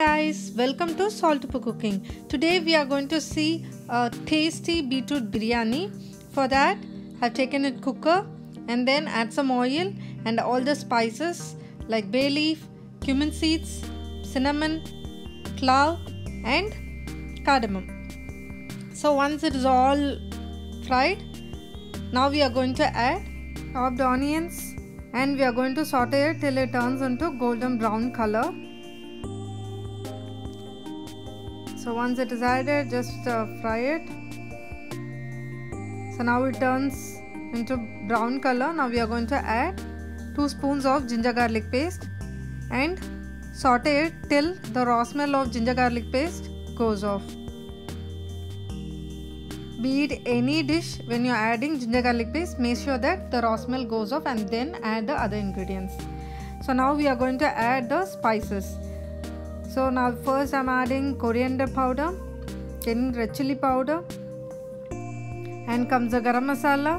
guys welcome to salt cooking. Today we are going to see a tasty beetroot biryani. For that i've taken a cooker and then add some oil and all the spices like bay leaf cumin seeds cinnamon clove and cardamom. So once it is all fried now we are going to add chopped onions and we are going to saute it till it turns into golden brown color so once it is added just uh, fry it. So now it turns into brown color. Now we are going to add 2 spoons of ginger garlic paste and saute it till the raw smell of ginger garlic paste goes off. Be it any dish when you're adding ginger garlic paste make sure that the raw smell goes off and then add the other ingredients. So now we are going to add the spices so now first i'm adding coriander powder then red chili powder and comes the garam masala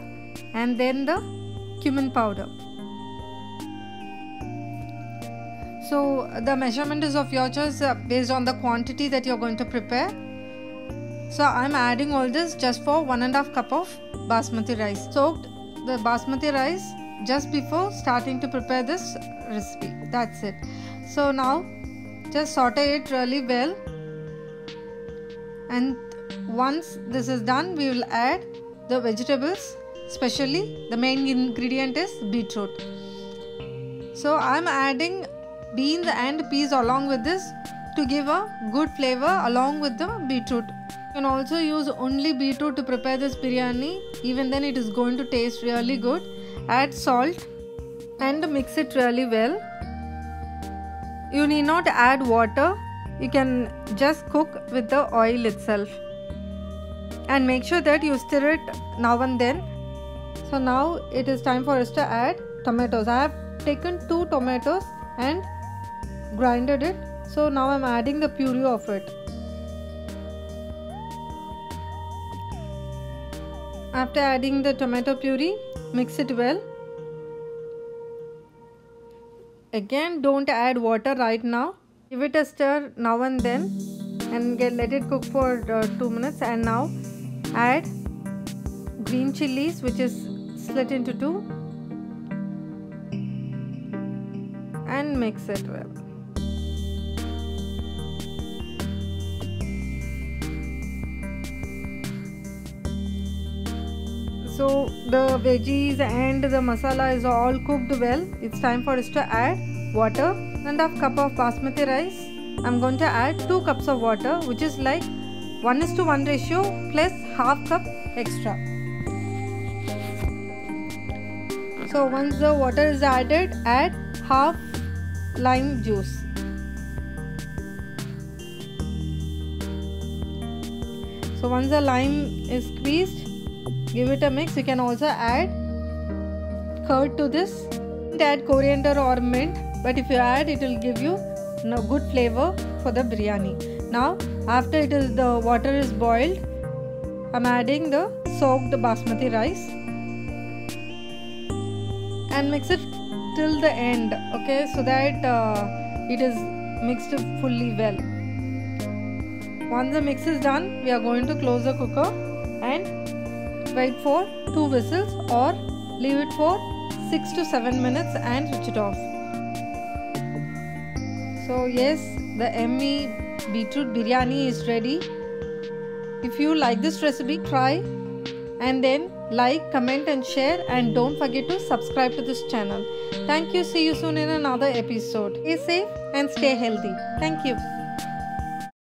and then the cumin powder. So the measurement is of your choice uh, based on the quantity that you're going to prepare. So i'm adding all this just for one and a half cup of basmati rice. Soaked the basmati rice just before starting to prepare this recipe. That's it. So now just saute it really well. And once this is done we will add the vegetables especially the main ingredient is beetroot. So i'm adding beans and peas along with this to give a good flavor along with the beetroot. You can also use only beetroot to prepare this biryani. Even then it is going to taste really good. Add salt and mix it really well you need not add water. You can just cook with the oil itself. And make sure that you stir it now and then. So now it is time for us to add tomatoes. I have taken two tomatoes and grinded it. So now i'm adding the puree of it. After adding the tomato puree mix it well again don't add water right now. Give it a stir now and then and get, let it cook for uh, 2 minutes. And now add green chilies which is split into two. And mix it well so the veggies and the masala is all cooked well. It's time for us to add water and half cup of basmati rice. I'm going to add 2 cups of water which is like 1 is to 1 ratio plus half cup extra. So once the water is added add half lime juice. So once the lime is squeezed give it a mix. You can also add curd to this. Add coriander or mint but if you add it will give you no good flavor for the biryani. Now after it is the water is boiled i'm adding the soaked basmati rice. And mix it till the end okay? So that uh, it is mixed fully well. Once the mix is done we are going to close the cooker and wait for 2 whistles or leave it for 6 to 7 minutes and switch it off. So yes, the yummy beetroot biryani is ready. If you like this recipe, try and then like, comment and share and don't forget to subscribe to this channel. Thank you. See you soon in another episode. Stay safe and stay healthy. Thank you.